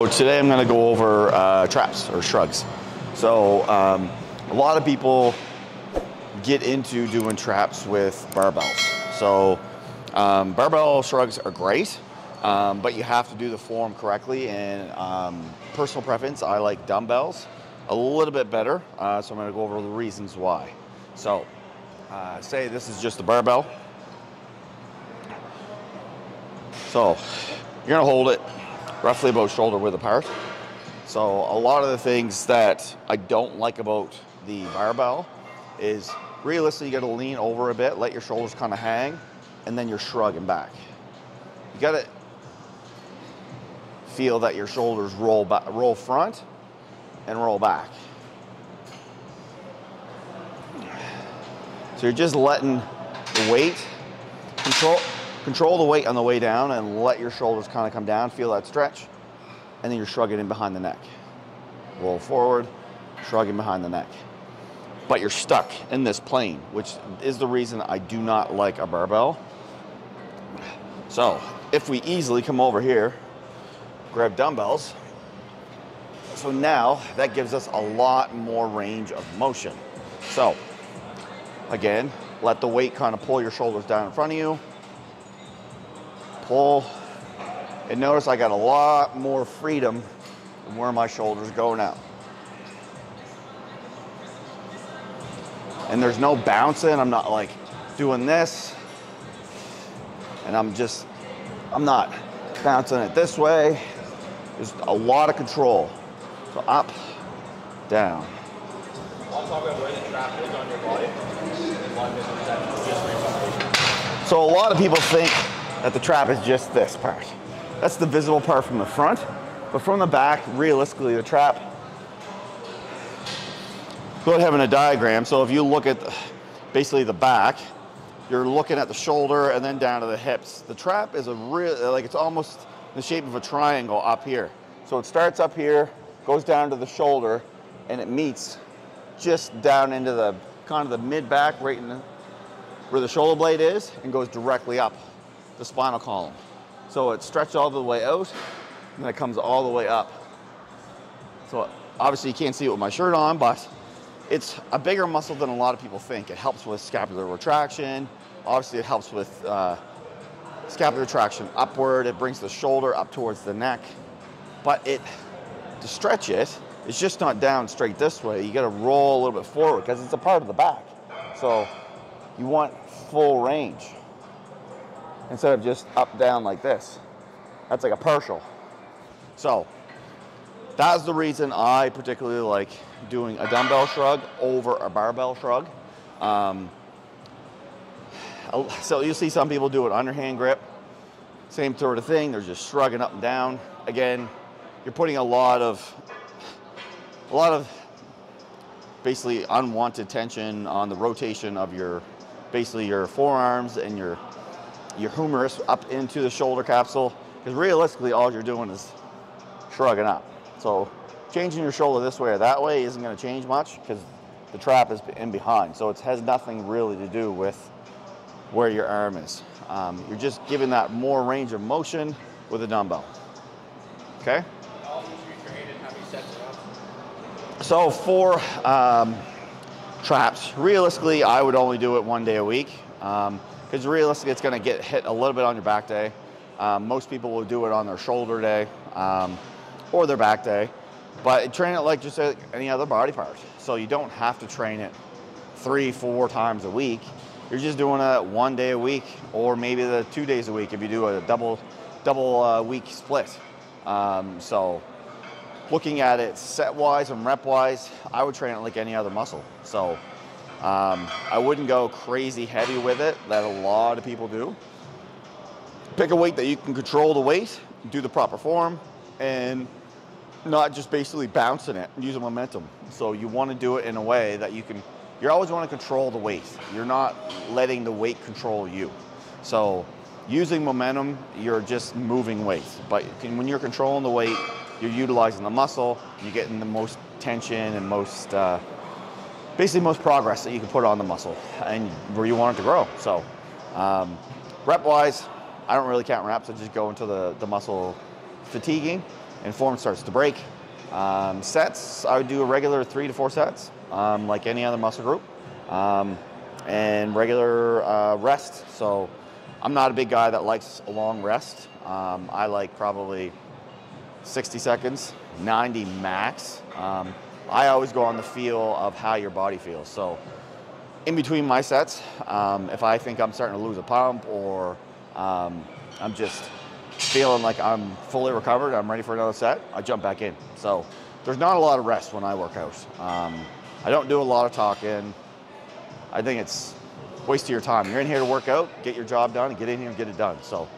Today I'm going to go over uh, traps or shrugs. So um, a lot of people get into doing traps with barbells. So um, barbell shrugs are great, um, but you have to do the form correctly. And um, personal preference, I like dumbbells a little bit better. Uh, so I'm going to go over the reasons why. So uh, say this is just a barbell. So you're going to hold it roughly about shoulder width apart. So a lot of the things that I don't like about the barbell is realistically you got to lean over a bit, let your shoulders kind of hang, and then you're shrugging back. You got to feel that your shoulders roll back, roll front, and roll back. So you're just letting the weight control Control the weight on the way down and let your shoulders kind of come down, feel that stretch, and then you're shrugging in behind the neck. Roll forward, shrugging behind the neck. But you're stuck in this plane, which is the reason I do not like a barbell. So if we easily come over here, grab dumbbells, so now that gives us a lot more range of motion. So again, let the weight kind of pull your shoulders down in front of you pull. And notice I got a lot more freedom in where my shoulders go now. And there's no bouncing. I'm not like doing this. And I'm just, I'm not bouncing it this way. There's a lot of control. So up, down. So a lot of people think that the trap is just this part. That's the visible part from the front, but from the back, realistically, the trap, without having a diagram, so if you look at basically the back, you're looking at the shoulder and then down to the hips. The trap is a real, like it's almost the shape of a triangle up here. So it starts up here, goes down to the shoulder, and it meets just down into the kind of the mid back, right in the, where the shoulder blade is, and goes directly up the spinal column. So it stretches all the way out and then it comes all the way up. So obviously you can't see it with my shirt on, but it's a bigger muscle than a lot of people think. It helps with scapular retraction. Obviously it helps with uh, scapular retraction upward. It brings the shoulder up towards the neck. But it, to stretch it, it's just not down straight this way. You gotta roll a little bit forward because it's a part of the back. So you want full range instead of just up down like this. That's like a partial. So that's the reason I particularly like doing a dumbbell shrug over a barbell shrug. Um, so you see some people do it underhand grip, same sort of thing. They're just shrugging up and down. Again, you're putting a lot of, a lot of basically unwanted tension on the rotation of your, basically your forearms and your your humerus up into the shoulder capsule because realistically all you're doing is shrugging up. So changing your shoulder this way or that way isn't going to change much because the trap is in behind. So it has nothing really to do with where your arm is. Um, you're just giving that more range of motion with a dumbbell. Okay? So for um, traps, realistically, I would only do it one day a week. Um, because realistically it's going to get hit a little bit on your back day. Um, most people will do it on their shoulder day um, or their back day, but train it like just any other body part. So you don't have to train it three, four times a week. You're just doing it one day a week, or maybe the two days a week if you do a double, double uh, week split. Um, so looking at it set wise and rep wise, I would train it like any other muscle. So um, I wouldn't go crazy heavy with it, that a lot of people do. Pick a weight that you can control the weight, do the proper form, and not just basically bouncing it using momentum. So you want to do it in a way that you can, you always want to control the weight. You're not letting the weight control you. So using momentum, you're just moving weight. But when you're controlling the weight, you're utilizing the muscle, you're getting the most tension and most uh, basically most progress that you can put on the muscle and where you want it to grow. So um, rep wise, I don't really count reps. I just go until the, the muscle fatiguing. and form starts to break. Um, sets, I would do a regular three to four sets, um, like any other muscle group, um, and regular uh, rest. So I'm not a big guy that likes a long rest. Um, I like probably 60 seconds, 90 max. I always go on the feel of how your body feels. So in between my sets, um, if I think I'm starting to lose a pump or um, I'm just feeling like I'm fully recovered, I'm ready for another set, I jump back in. So there's not a lot of rest when I work out. Um, I don't do a lot of talking. I think it's waste of your time. You're in here to work out, get your job done, get in here and get it done. So